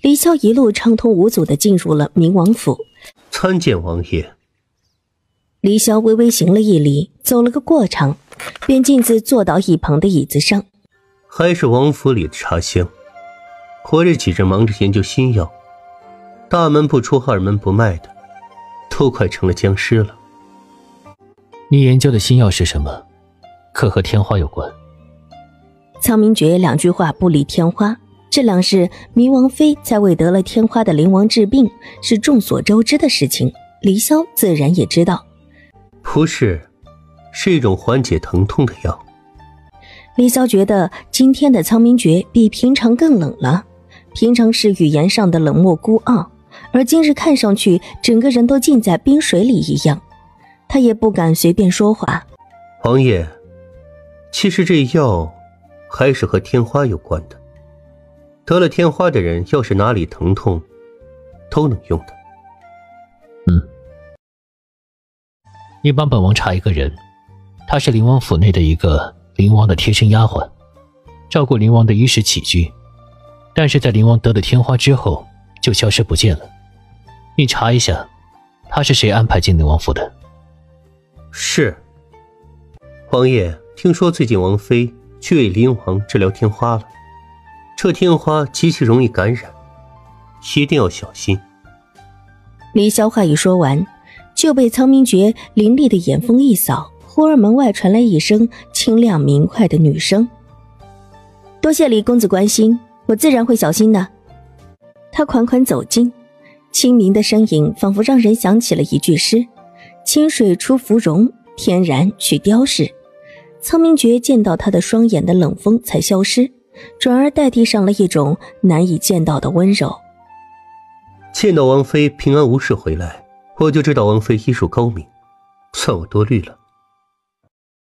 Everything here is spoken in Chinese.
李潇一路畅通无阻的进入了明王府。参见王爷。李潇微微行了一礼，走了个过场，便径自坐到一旁的椅子上。还是王府里的茶香。我这几日忙着研究新药，大门不出二门不迈的，都快成了僵尸了。你研究的新药是什么？可和天花有关？苍明诀两句话不离天花，这两日冥王妃在为得了天花的灵王治病，是众所周知的事情。离萧自然也知道，不是，是一种缓解疼痛的药。离萧觉得今天的苍明诀比平常更冷了，平常是语言上的冷漠孤傲，而今日看上去整个人都浸在冰水里一样，他也不敢随便说话。王爷，其实这药。还是和天花有关的。得了天花的人，要是哪里疼痛，都能用的。嗯，你帮本王查一个人，他是灵王府内的一个灵王的贴身丫鬟，照顾灵王的衣食起居，但是在灵王得了天花之后就消失不见了。你查一下，他是谁安排进灵王府的？是。王爷，听说最近王妃。去为灵王治疗天花了，这天花极其容易感染，一定要小心。李潇话一说完，就被苍明觉凌厉的眼风一扫，忽而门外传来一声清亮明快的女声：“多谢李公子关心，我自然会小心的。”他款款走近，清明的身影仿佛让人想起了一句诗：“清水出芙蓉，天然去雕饰。”苍明觉见到他的双眼的冷风才消失，转而代替上了一种难以见到的温柔。见到王妃平安无事回来，我就知道王妃医术高明，算我多虑了。